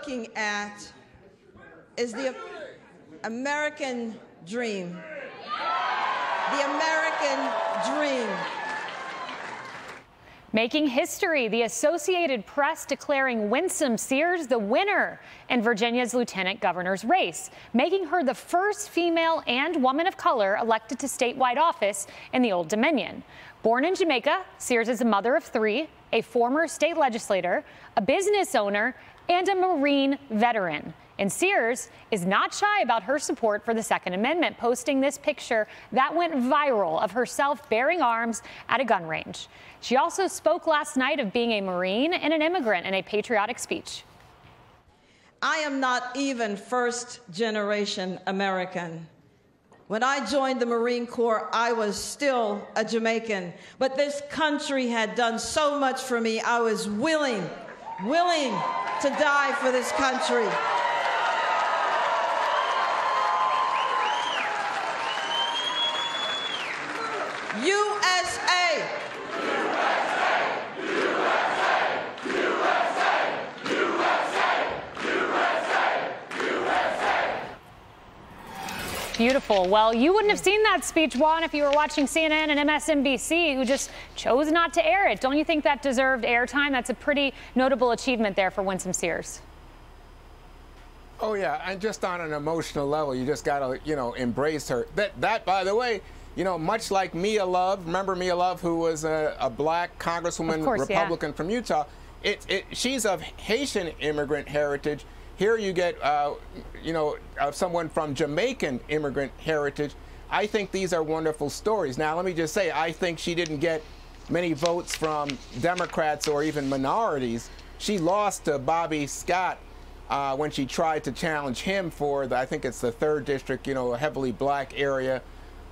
looking at is the American dream. The American dream. Making history, the Associated Press declaring Winsome Sears the winner in Virginia's lieutenant governor's race, making her the first female and woman of color elected to statewide office in the Old Dominion. Born in Jamaica, Sears is a mother of three, a former state legislator, a business owner, and a Marine veteran. And Sears is not shy about her support for the Second Amendment, posting this picture that went viral of herself bearing arms at a gun range. She also spoke last night of being a Marine and an immigrant in a patriotic speech. I am not even first generation American. When I joined the Marine Corps, I was still a Jamaican, but this country had done so much for me, I was willing, willing to die for this country. USA. Beautiful. Well, you wouldn't have seen that speech, Juan, if you were watching CNN and MSNBC, who just chose not to air it. Don't you think that deserved airtime? That's a pretty notable achievement there for Winsome Sears. Oh yeah, and just on an emotional level, you just gotta, you know, embrace her. That, that, by the way, you know, much like Mia Love, remember Mia Love, who was a, a black congresswoman, course, Republican yeah. from Utah. It, it, she's of Haitian immigrant heritage. Here you get, uh, you know, uh, someone from Jamaican immigrant heritage. I think these are wonderful stories. Now, let me just say, I think she didn't get many votes from Democrats or even minorities. She lost to Bobby Scott uh, when she tried to challenge him for, the, I think it's the third district, you know, a heavily black area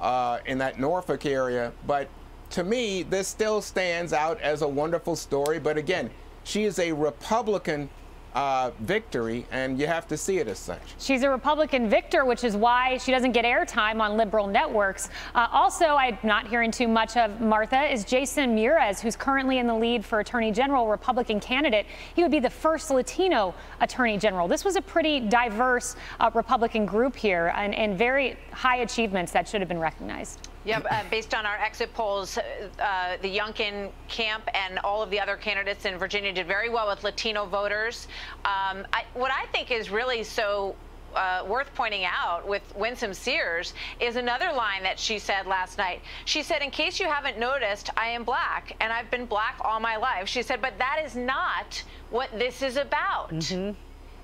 uh, in that Norfolk area. But to me, this still stands out as a wonderful story. But again, she is a Republican uh, victory, and you have to see it as such. She's a Republican victor, which is why she doesn't get airtime on liberal networks. Uh, also, I'm not hearing too much of Martha is Jason Miyares, who's currently in the lead for Attorney General, Republican candidate. He would be the first Latino Attorney General. This was a pretty diverse uh, Republican group here, and, and very high achievements that should have been recognized. Yep, uh, based on our exit polls, uh, the Youngkin camp and all of the other candidates in Virginia did very well with Latino voters. Um, I, what I think is really so uh, worth pointing out with Winsome Sears is another line that she said last night. She said, in case you haven't noticed, I am black and I've been black all my life. She said, but that is not what this is about. Mm -hmm.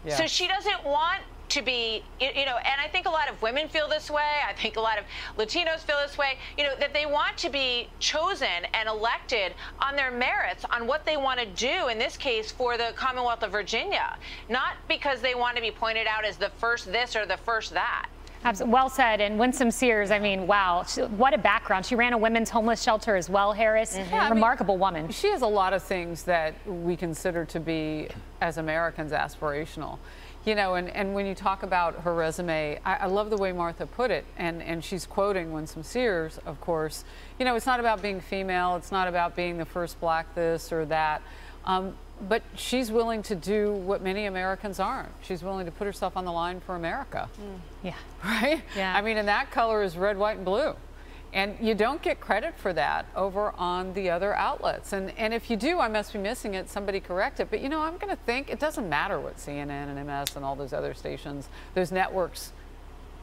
yeah. So she doesn't want to be, you know, and I think a lot of women feel this way. I think a lot of Latinos feel this way, you know, that they want to be chosen and elected on their merits, on what they want to do, in this case, for the Commonwealth of Virginia, not because they want to be pointed out as the first this or the first that. Absolutely. Well said. And Winsome Sears, I mean, wow, what a background. She ran a women's homeless shelter as well, Harris. Mm -hmm. yeah, Remarkable mean, woman. She has a lot of things that we consider to be, as Americans, aspirational. You know, and, and when you talk about her resume, I, I, love the way Martha put it, and, and she's quoting Winsome Sears, of course. You know, it's not about being female, it's not about being the first black this or that, um, but she's willing to do what many Americans aren't. She's willing to put herself on the line for America. Mm. Yeah. Right? Yeah. I mean, and that color is red, white, and blue. And you don't get credit for that over on the other outlets. And, and if you do, I must be missing it. Somebody correct it. But you know, I'm going to think it doesn't matter what CNN and MS and all those other stations, those networks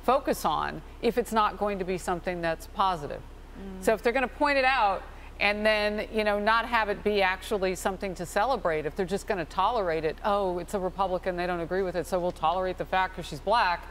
focus on if it's not going to be something that's positive. Mm. So if they're going to point it out and then, you know, not have it be actually something to celebrate, if they're just going to tolerate it, oh, it's a Republican, they don't agree with it, so we'll tolerate the fact because she's black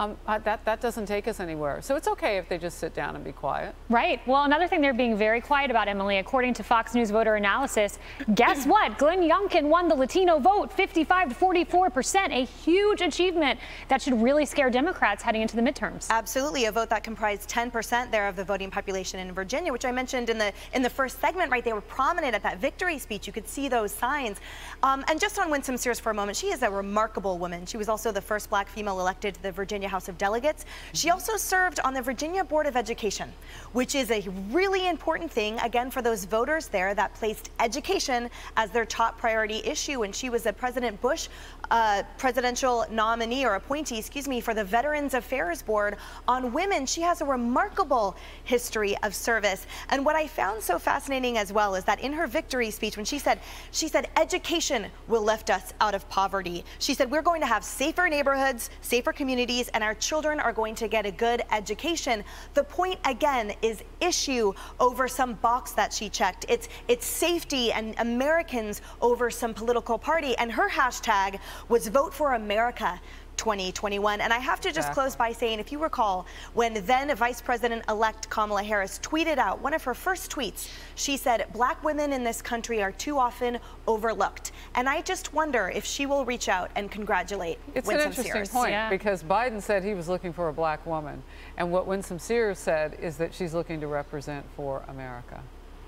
um, that, that doesn't take us anywhere. So it's okay if they just sit down and be quiet. Right. Well, another thing they're being very quiet about, Emily, according to Fox News voter analysis, guess what? Glenn Youngkin won the Latino vote 55 to 44 percent, a huge achievement that should really scare Democrats heading into the midterms. Absolutely. A vote that comprised 10 percent there of the voting population in Virginia, which I mentioned in the in the first segment, right? They were prominent at that victory speech. You could see those signs. Um, and just on Winsome Sears for a moment, she is a remarkable woman. She was also the first black female elected to the Virginia House of Delegates. She also served on the Virginia Board of Education, which is a really important thing, again, for those voters there that placed education as their top priority issue. And she was a President Bush uh, presidential nominee or appointee, excuse me, for the Veterans Affairs Board on Women. She has a remarkable history of service. And what I found so fascinating as well is that in her victory speech, when she said, she said, education will lift us out of poverty. She said, we're going to have safer neighborhoods, safer communities, and our children are going to get a good education. The point again is issue over some box that she checked. It's, it's safety and Americans over some political party. And her hashtag was vote for America. 2021. And I have to just close by saying, if you recall, when then Vice President elect Kamala Harris tweeted out one of her first tweets, she said, Black women in this country are too often overlooked. And I just wonder if she will reach out and congratulate it's Winsome an interesting Sears. point Yeah. because Biden said he was looking for a black woman. And what Winsome Sears said is that she's looking to represent for America.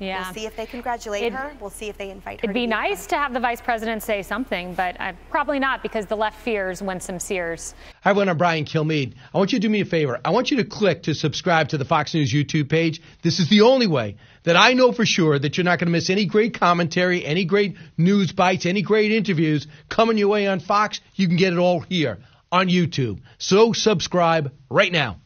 Yeah. We'll see if they congratulate It- her. We'll see if they invite her. It'd to be a nice to have the vice president say something, but uh, probably not because the left fears Winsome Sears. Hi, everyone. I'm Brian Kilmeade. I want you to do me a favor. I want you to click to subscribe to the Fox News YouTube page. This is the only way that I know for sure that you're not going to miss any great commentary, any great news bites, any great interviews coming your way on Fox. You can get it all here on YouTube. So subscribe right now.